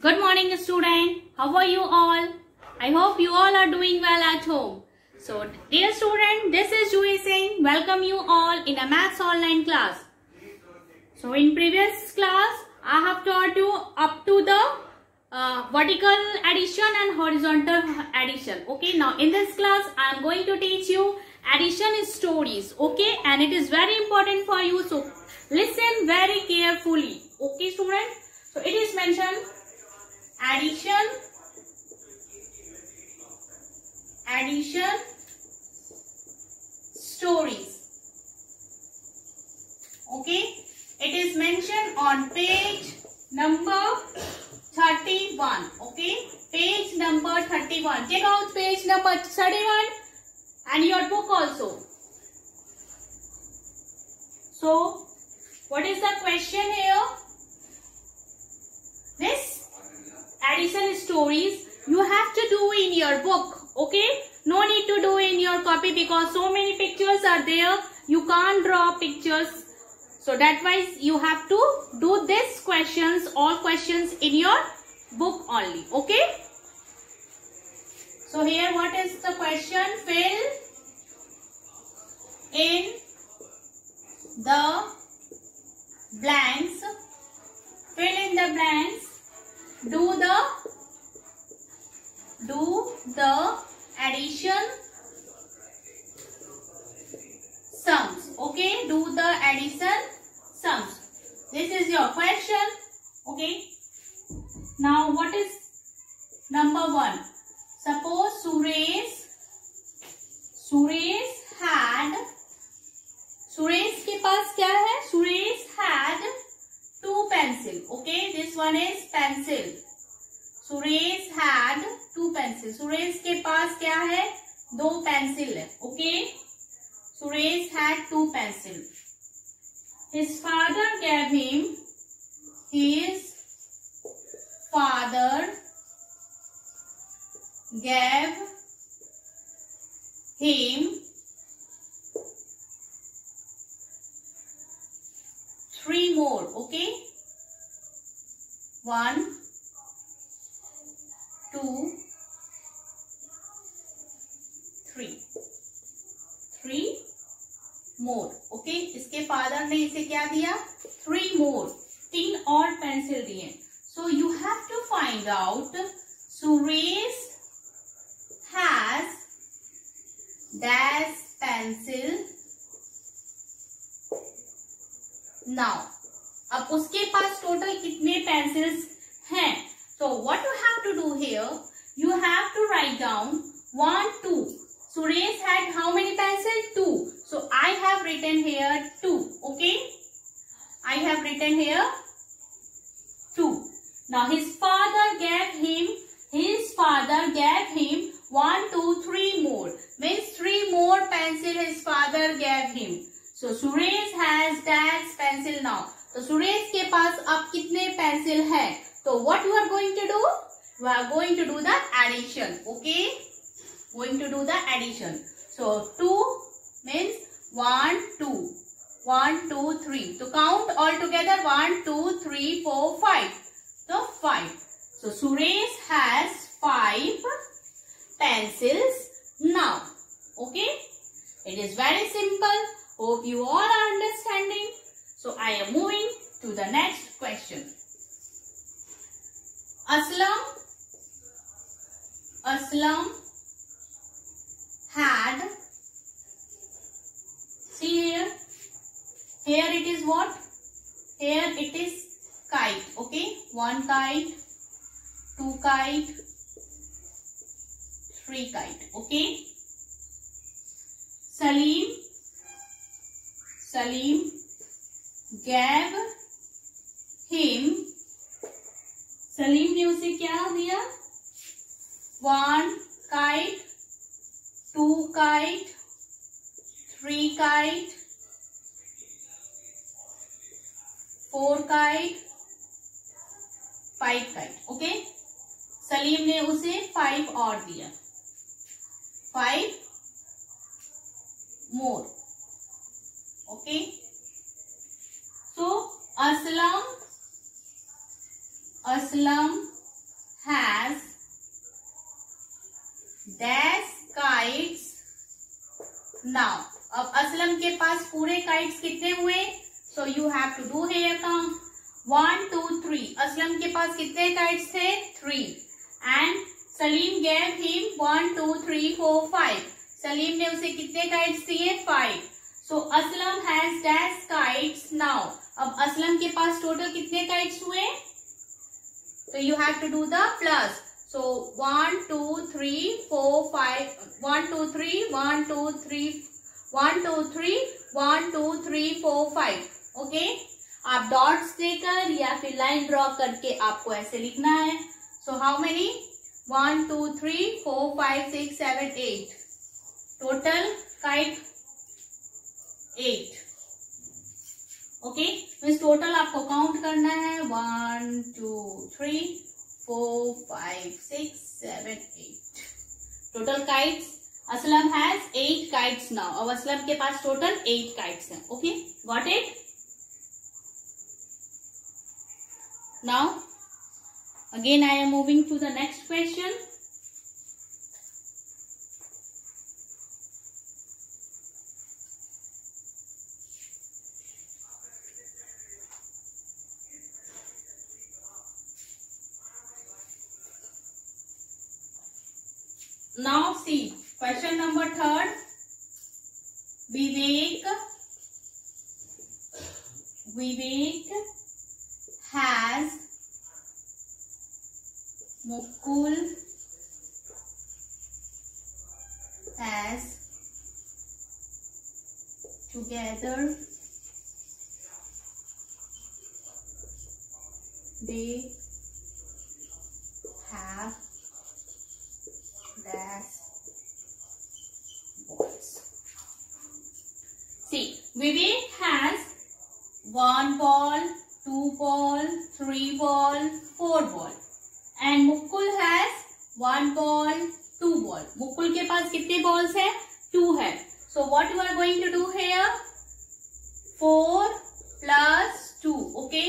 Good morning student. How are you all? I hope you all are doing well at home. So dear student, this is Juhi Singh. Welcome you all in a maths online class. So in previous class, I have taught you up to the uh, vertical addition and horizontal addition. Okay, now in this class, I am going to teach you addition stories. Okay, and it is very important for you. So listen very carefully. Okay, student. So it is mentioned addition, addition stories. Okay, it is mentioned on page number 31. Okay, page number 31. Check out page number 31 and your book also. So, what is the question here? This addition stories you have to do in your book. Okay, no need to do in your copy because so many pictures are there. You can't draw pictures so that why you have to do this questions, all questions in your book only. Okay. So here what is the question? Fill in the blanks. Fill in the blanks. Do the do the addition sums. Okay. Do the addition sums. This is your question. Okay. Now what is number one? Suppose Suresh, Suresh had, Suresh के पास क्या है? Suresh had two pencil. Okay, this one is pencil. Suresh had two pencil Suresh के पास क्या है दो pencil है okay Suresh had two pencil his father gave him his father gave him three more okay one two three three more okay इसके father ने इसे क्या दिया three more तीन और पेंसिल दिए so you have to find out Suresh has dash pencil now अब उसके पास टोटल कितने पेंसिल्स हैं? So what you have to do here you have to write down one two Suresh had how many pencil two so I have written here two okay I have written here two now his father gave him his father gave him one two three more means three more pencil his father gave him so Suresh has now तो सुरेश के पास अब कितने pencil है? तो what you are going to do we are going to do the addition okay going to do the addition so two means one two one two three तो count all together one two three four five तो five so Suresh has five pencils now okay it is very simple hope you all are understanding so I am moving to the next question. Aslam, Aslam had, see here, here it is what? Here it is kite, okay? One kite, two kite, three kite, okay? Salim, Salim gave him, Salim ने उसे क्या दिया one, kite, two kite, three kite, four kite, five kite, okay? Salim ने उसे five और दिया। Five more, okay? So Aslam Aslam has dash kites now. अब असलम के पास पूरे काइट्स कितने हुए? So you have to do here count one two three Aslam के पास कितने काइट्स थे? Three and Salim gave him one two three four five Salim ने उसे कितने काइट्स दिए? Five so Aslam has dash kites now अब असलम के पास टोटल कितने काइट्स हुए? तो you have to do the plus so one two three four five one two three one two three one two three one two three four five okay आप dots देकर या फिर लाइन ड्रॉ करके आपको ऐसे लिखना है. So how many one two three four five six seven eight total kite eight okay means total आपको काउंट करना है. One two three four five six seven eight total kites Aslam has eight kites now अब असलम के पास total eight kites हैं okay got it now again I am moving to the next question vivek has mukul as together they have dash balls. See, Vivek has one ball two ball three ball four ball and Mukul has one ball two ball Mukul के पास कितने balls है two है so what you are going to do here four plus two okay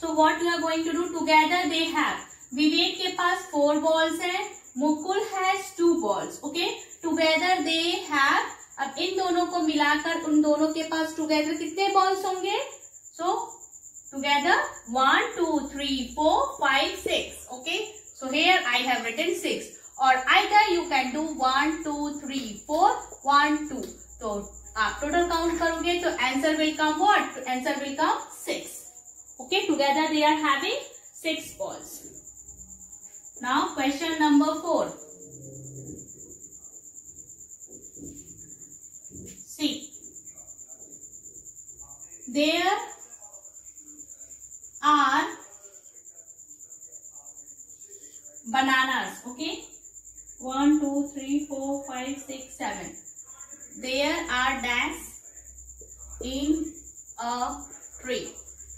so what you are going to do together they have Vivek के पास four balls है Mukul has two balls okay together they have अब इन दोनों को मिलाकर उन दोनों के पास टूगेदर कितने बॉल्स होंगे सो together one two three four five six okay so here I have written six और either you can do one two three four one two तो आप टोटल काउंट करोगे तो answer will come what answer will come six okay together they are having six balls Now question number four. See, there are bananas. Okay, one, two, three, four, five, six, seven. There are dash in a tree.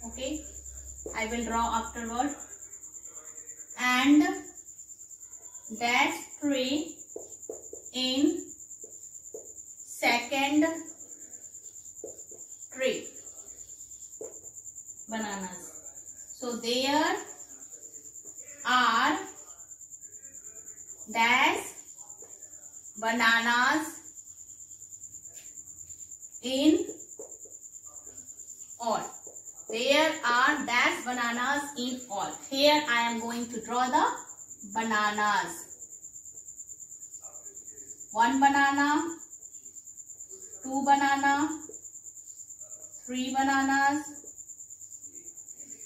Okay, I will draw afterward and dash tree in second tree bananas so there are dash bananas in all. There are dash bananas in all. Here i am going to draw the bananas. One banana two banana three bananas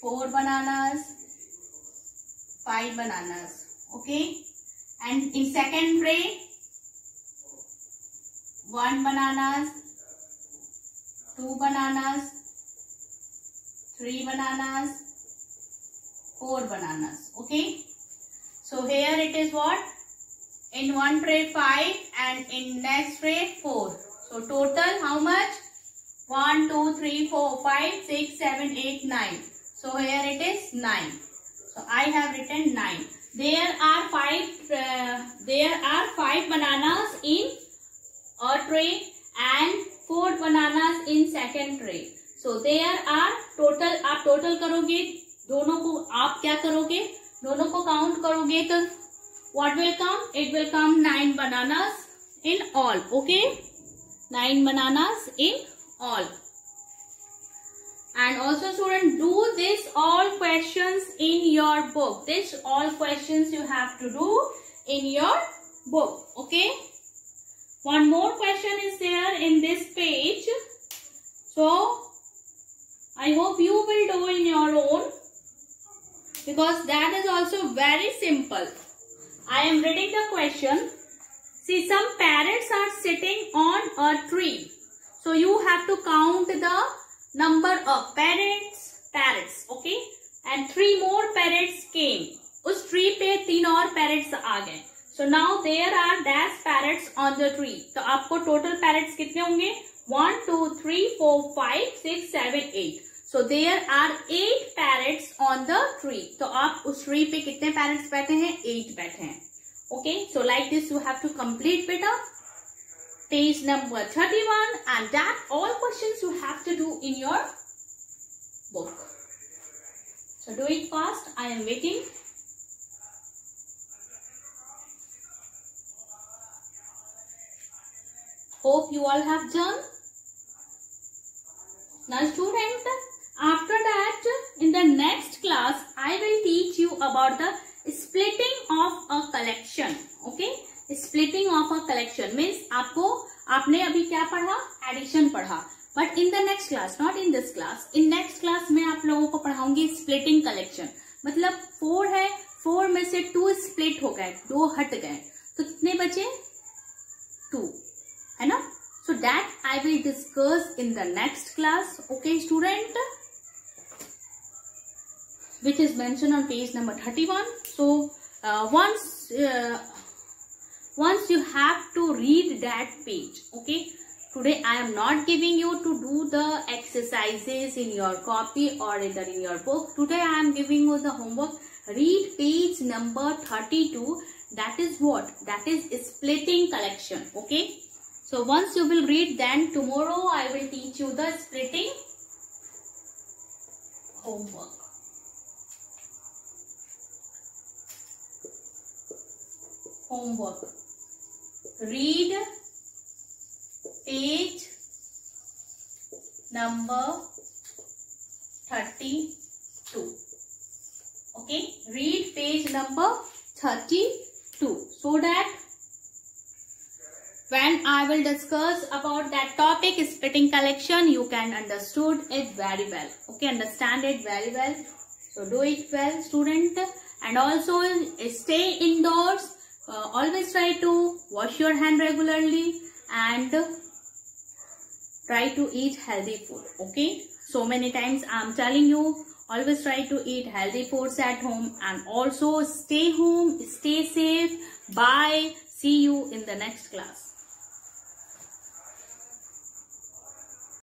four bananas five bananas okay? And in second tray one bananas two bananas three bananas four bananas okay? So here it is what? In one tray 5 and in next tray 4 so total how much? 1 2 3 4 5 6 7 8 9 so here it is 9 so i have written 9 there are five uh, there are five bananas in a tray and four bananas in second tray so there are total आप total करोगे दोनों को आप क्या करोगे दोनों को count करोगे तो what will come it will come nine bananas in all okay nine bananas in all and also student do this all questions in your book this all questions you have to do in your book okay one more question is there in this page so i hope you will do in your own because that is also very simple I am reading the question. See, some parrots are sitting on a tree. So, you have to count the number of parrots, parrots, okay? And three more parrots came. उस tree पे तीन और parrots आ गए. So now there are dash parrots on the tree तो आपको total parrots कितने होंगे? One two three four five six seven eight so there are eight parrots on the tree तो आप उस ट्री पे कितने पैरेट्स बैठे हैं? एट बैठे हैं. Okay so like this you have to complete बेटा page number 31 and that all questions you have to do in your book. So do it fast. I am waiting. Hope you all have done. Now students, after that in the next class I will teach you about the splitting of a collection. Okay. Splitting of a collection means आपको, आपने अभी क्या पढ़ा? Addition पढ़ा। But in the next class not in this class in next class में आप लोगों को पढ़ाऊँगी स्प्लिटिंग कलेक्शन मतलब फोर है फोर में से टू स्प्लिट हो गए, दो हट गए। तो कितने बचे? टू है ना? So that I will discuss in the next class okay student which is mention on page number thirty one so once once you have to read that page okay? Today i am not giving you to do the exercises in your copy or either in your book. Today i am giving you the homework. Read page number 32 that is what? That is splitting collection okay? So once you will read then tomorrow i will teach you the splitting homework. Homework. Read page number 32. Okay, read page number 32 so that when I will discuss about that topic splitting collection you can understood it very well. Okay, understand it very well. So do it well student and also stay indoors uh, always try to wash your hand regularly and try to eat healthy food okay? So many times i'm telling you always try to eat healthy foods at home and also stay home stay safe. Bye. See you in the next class